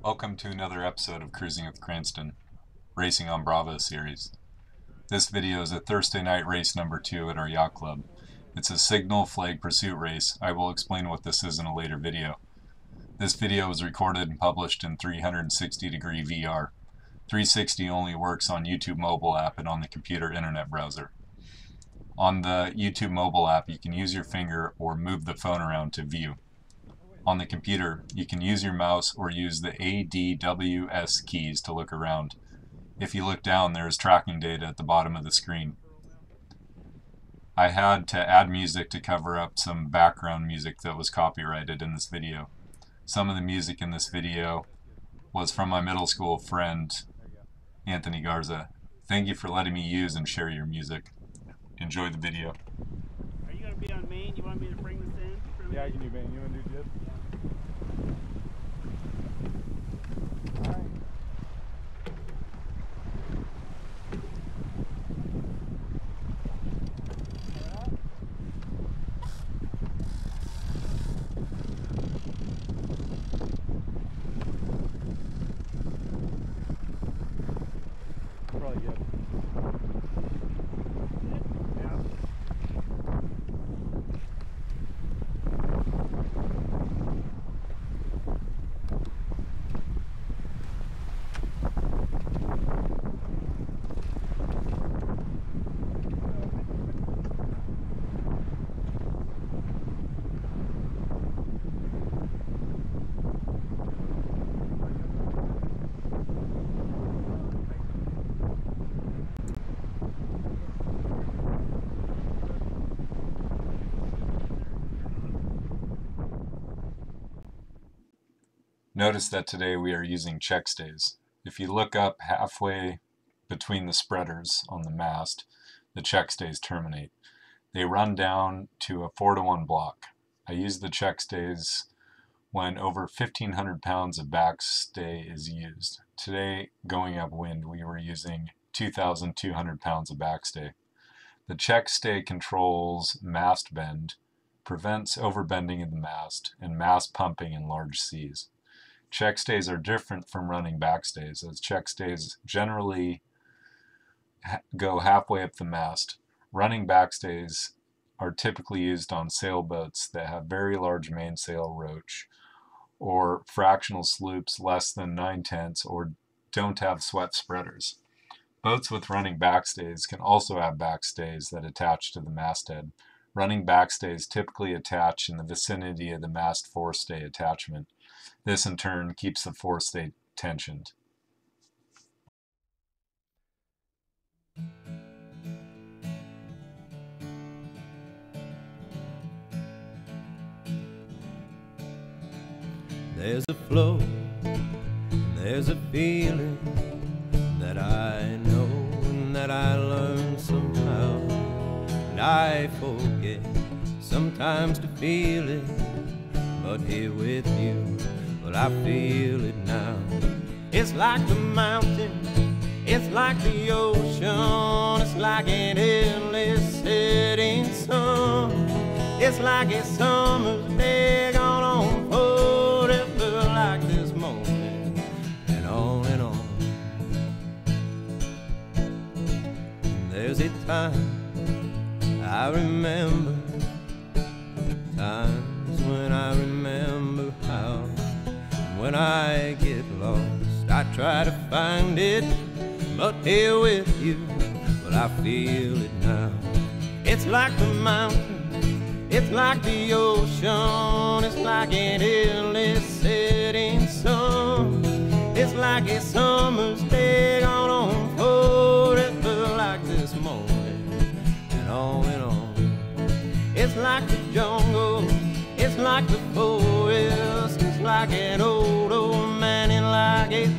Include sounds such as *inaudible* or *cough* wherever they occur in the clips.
Welcome to another episode of Cruising with Cranston, Racing on Bravo series. This video is a Thursday night race number two at our yacht club. It's a signal flag pursuit race. I will explain what this is in a later video. This video was recorded and published in 360 degree VR. 360 only works on YouTube mobile app and on the computer internet browser. On the YouTube mobile app, you can use your finger or move the phone around to view. On the computer, you can use your mouse or use the ADWS keys to look around. If you look down, there is tracking data at the bottom of the screen. I had to add music to cover up some background music that was copyrighted in this video. Some of the music in this video was from my middle school friend, Anthony Garza. Thank you for letting me use and share your music. Enjoy the video. Are you gonna be on main? You want me to bring this in? Yeah, I can do main. You want to do jib? Alright. Probably good. Yeah. Notice that today we are using check stays. If you look up halfway between the spreaders on the mast, the check stays terminate. They run down to a 4 to 1 block. I use the check stays when over 1500 pounds of backstay is used. Today, going upwind, we were using 2200 pounds of backstay. The check stay controls mast bend, prevents overbending of the mast, and mast pumping in large seas. Check stays are different from running backstays, as check stays generally ha- go halfway up the mast. Running backstays are typically used on sailboats that have very large mainsail roach or fractional sloops less than 9 tenths or don't have swept spreaders. Boats with running backstays can also have backstays that attach to the masthead. Running backstays typically attach in the vicinity of the mast forestay attachment. This in turn keeps the forestay tensioned. There's a flow, there's a feeling that I know and that I learn somehow. And I forget sometimes to feel it, but here with you, well, I feel it now. It's like the mountain, it's like the ocean, it's like an endless setting sun. It's like a summer's day gone on forever, like this moment, and on and on. There's a time I remember, try to find it, but here with you, well, I feel it now. It's like the mountain. It's like the ocean, it's like an endless setting sun. It's like a summer's day gone on forever, like this moment, and on and on. It's like the jungle, it's like the forest, it's like an old, old man and like a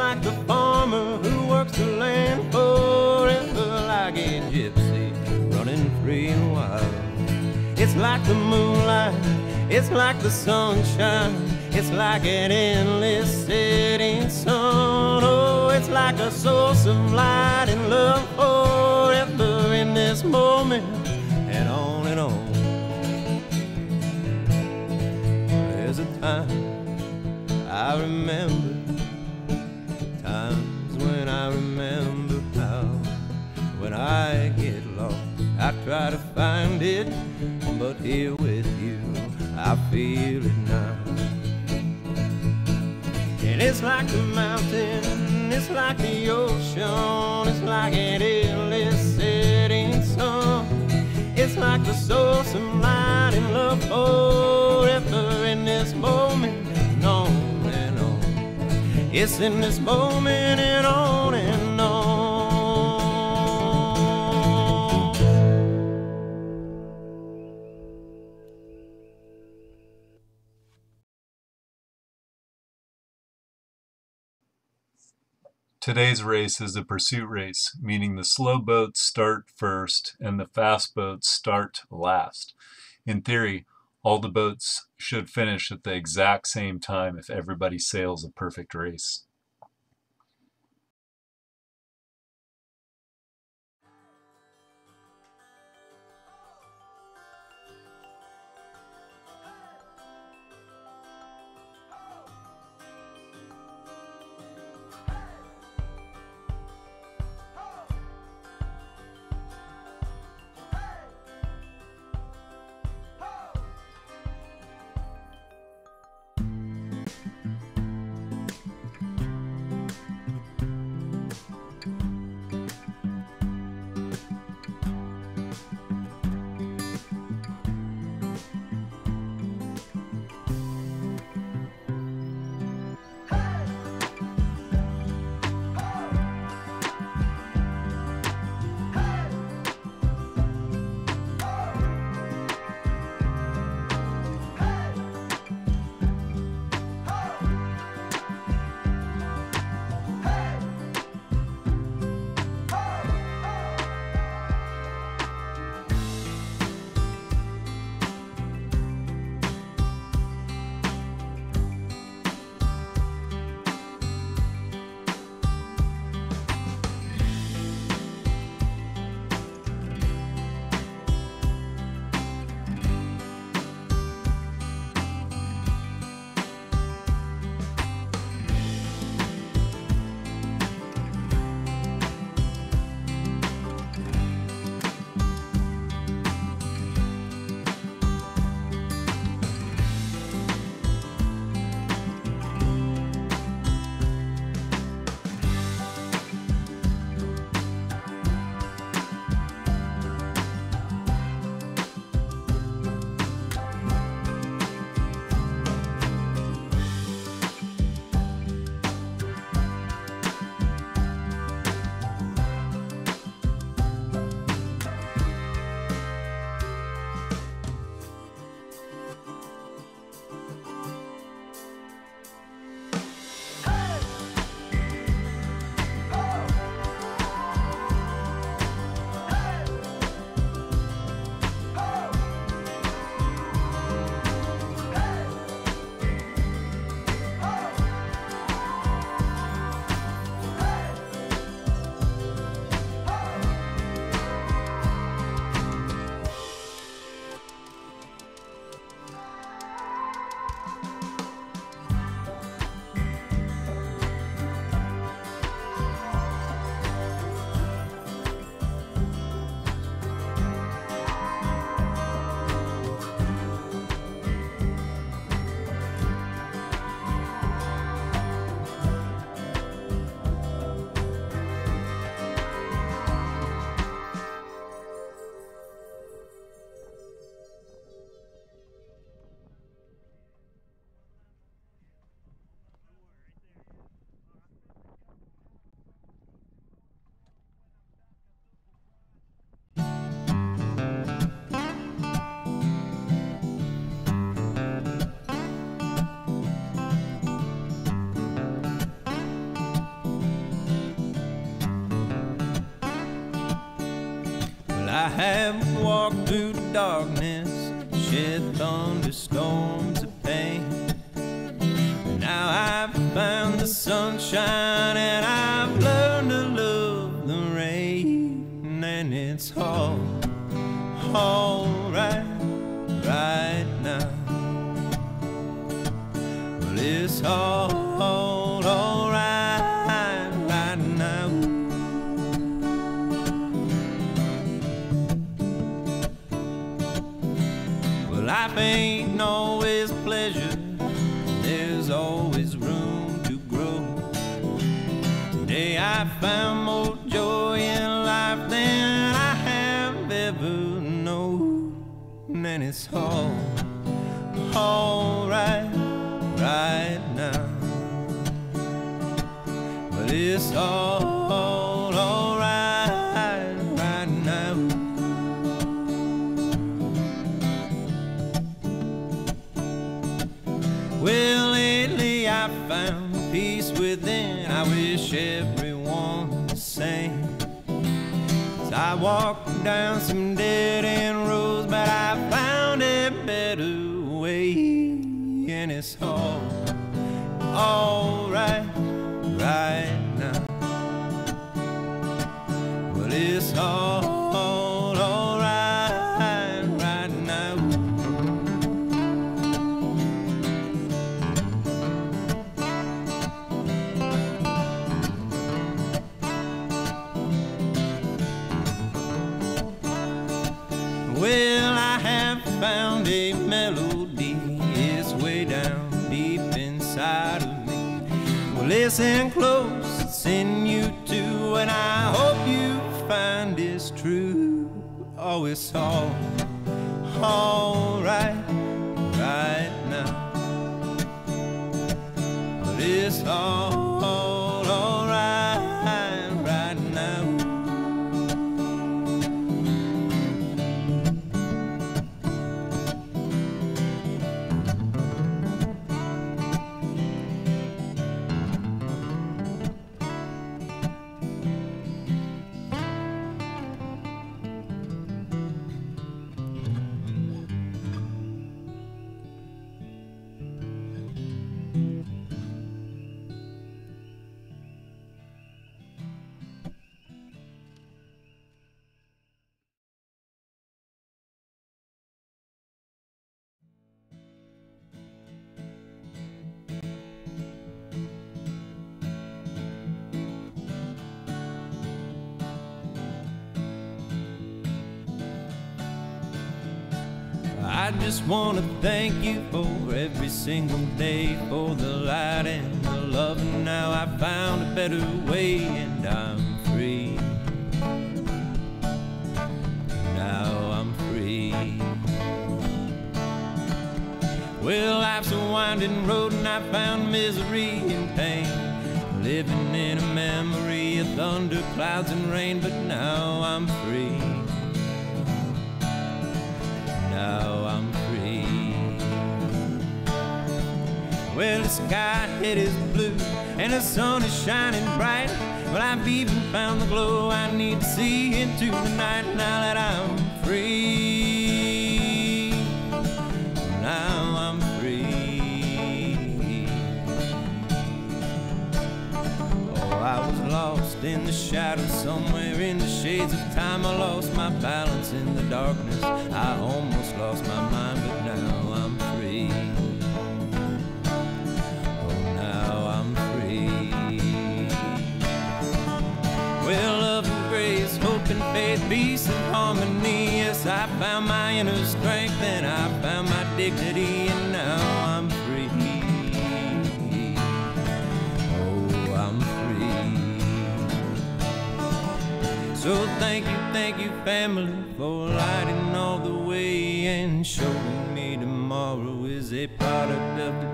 like the farmer who works the land forever, like a gypsy running free and wild. It's like the moonlight, it's like the sunshine, it's like an endless setting sun. Oh, it's like a source of light and love forever in this moment, and on and on. There's a time I remember when I remember how when I get lost I try to find it but here with you I feel it now and it's like the mountain it's like the ocean it's like an endless setting sun it's like the source of light and love forever in this moment and on and on. It's in this moment and on and on. Today's race is a pursuit race, meaning the slow boats start first and the fast boats start last. In theory, all the boats should finish at the exact same time if everybody sails a perfect race. Have walked through darkness, shed thunderstorms of pain. Now I've found the sunshine and I've learned to love the rain, and it's all, all right, right now. Well, it's all it's all alright right now. But it's all alright right now. Well, lately I found peace within. I wish everyone the same. As I walked down some dead end all alright right now. Well, it's all alright right now. Well, I have found a melody. It's way down inside of me. Well, listen close, it's in you too, and I hope you find it's true. Oh, it's all alright right now. But it's all I just want to thank you for every single day, for the light and the love. And now I found a better way, and I'm free. Now I'm free. Well, life's a winding road, and I found misery and pain. Living in a memory of thunder, clouds, and rain, but now I'm free Well, the sky it is blue and the sun is shining bright. Well, I've even found the glow I need to see into the night now that I'm free. Now I'm free. Oh, I was lost in the shadows somewhere in the shades of time. I lost my balance in the darkness. I almost I found my inner strength and I found my dignity, and now I'm free. Oh, I'm free. So thank you, thank you, family, for lighting all the way and showing me tomorrow is a product of the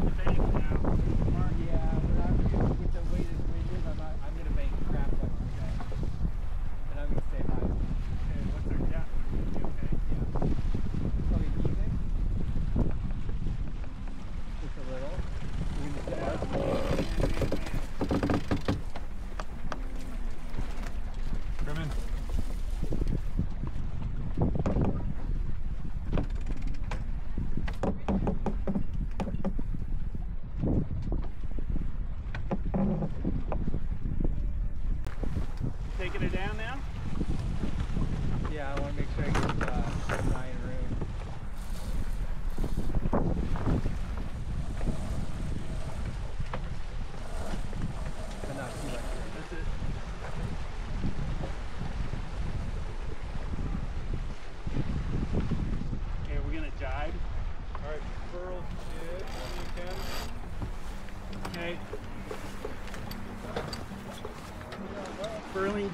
the same.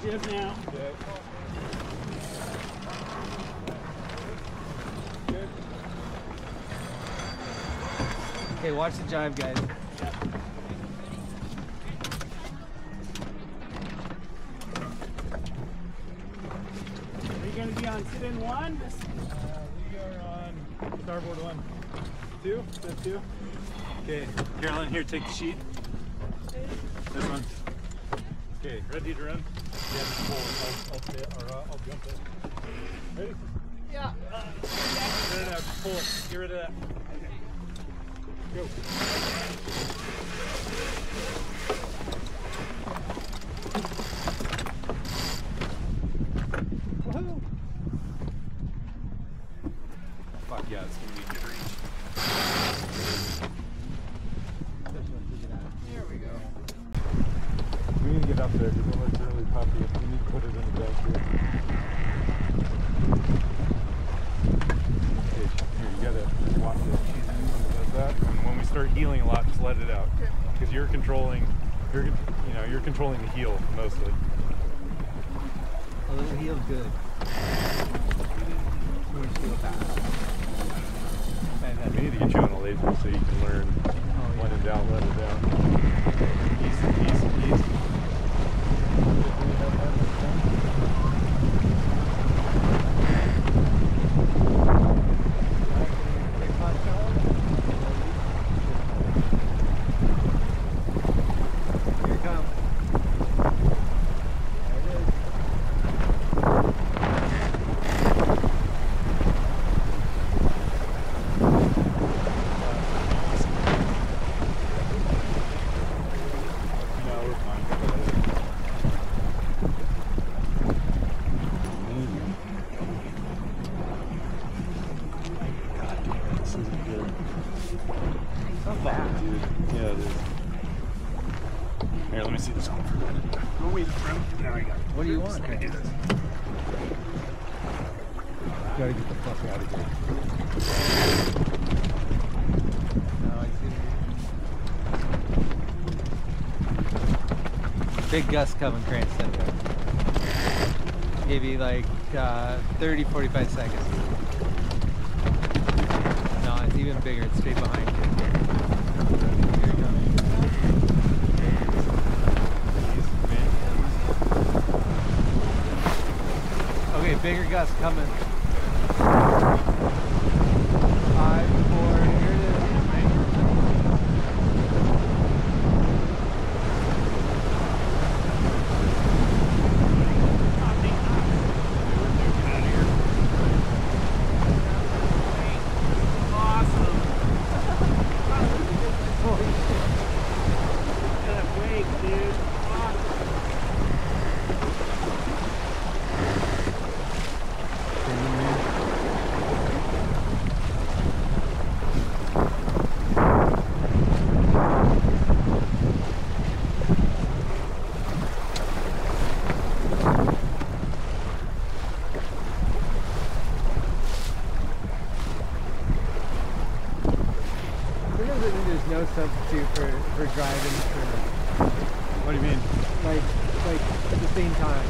Furling jib now. Okay. Good. Okay, watch the jibe, guys. Are you gonna be on sit in one? Uh, we are on starboard one. Two? That's two? Okay, Carolyn, here, take the sheet. This one. Okay, ready to run? Yeah. I'll, I'll, or, uh, I'll jump it. Ready? Yeah. Get rid of that. Pull it. Get rid of that. Go. Woohoo! Fuck yeah, it's gonna be good reach. Here we go. We need to get up there because it looks really puffy. We need to put it in the back here. Okay, here, you gotta watch it. Does that, and when we start heeling a lot, just let it out. Because you're controlling, you're, you know, you're controlling the heel mostly. A little good. Heel fast. We need to get you on a laser so you can learn oh, when in doubt, let it down. Easy, easy, easy. Here it comes. There it is. No, we're fine. This isn't good. Not bad. Dude, yeah, it is. Here, let me see this one for a minute. Oh, wait, from. Now I got it. What do you want? Let me do. Gotta get the fuck out of here. No, I see. Big gust coming, Cranston. Give you like uh, 30, 45 seconds. No, it's even bigger. It's straight behind you. Here it comes. Okay, bigger gust coming. Five, four, here it is. Awesome. That wake, dude. Awesome. Sometimes I think there's for, for driving for What do you mean? like like at the same time.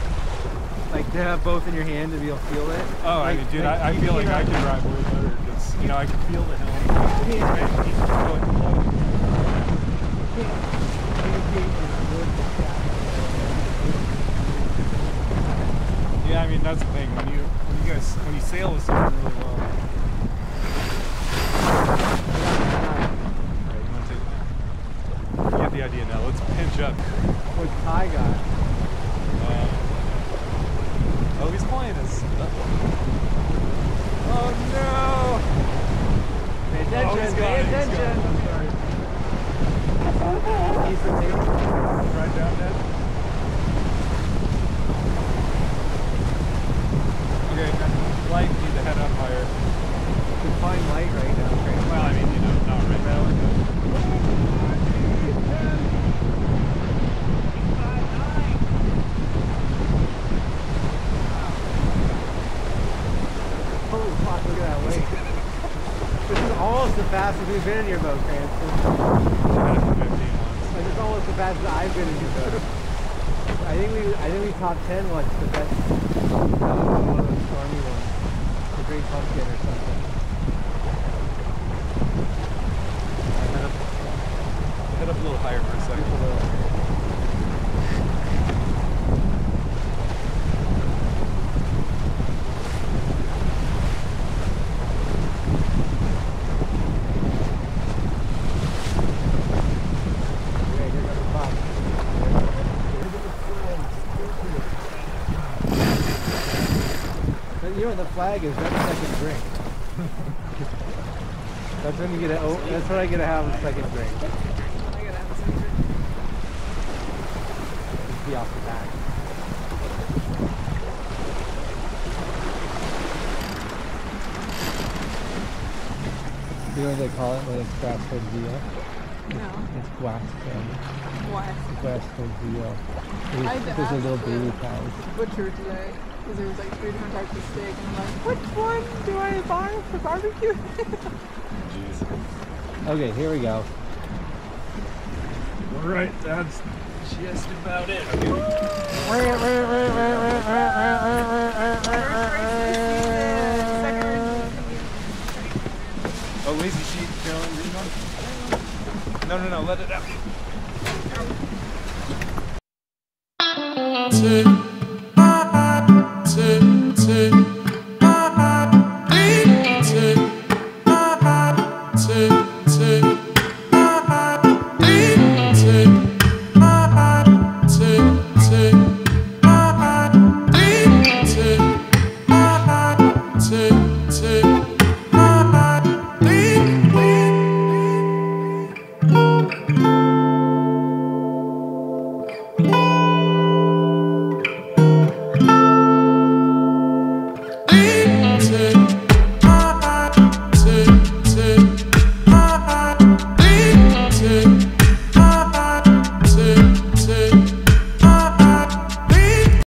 Like to have both in your hand to be able to feel it. Oh, I Like- mean, dude, like I, I feel like I can drive way better because, you know, I can feel the hill. you can't- you can't- Right, keep going, slow. you can't avoid the gap. Yeah, I mean, that's the thing. When you, when you guys, when you sail with someone really well. Alright, you want to take, you get the idea now. Let's pinch up. What Ty got. Uh, oh, he's playing us. Oh no! Pay attention, Oh, pay it, he's got attention. it. I'm sorry. Piece of tape. Right down there. Fastest we've been in your boat, Cranston. Had it for 15 once. Like it's almost the fastest I've been in your boat. I think we I think we top ten once, but that's that was one of those stormy ones. The Green Pumpkin or something. Head up, head up a little higher for a second. Okay, here comes the pop. But you know the flag is that's second drink. that's when you get a oh, that's when I get to have a second drink. I gotta a second drink. Be off the back. You know what they call it when it's grass-fed veal? No. It's grass-fed, Why? grass-fed veal. I had to There's, there's a little baby cows. Butcher today. Because there was like three different types of steak. And I'm like, which one do I buy for barbecue? Jeez. Okay, here we go. All right, that's just about it. *laughs* Oh, lazy sheet, Carolyn, green one? No, no, no, let it out. Take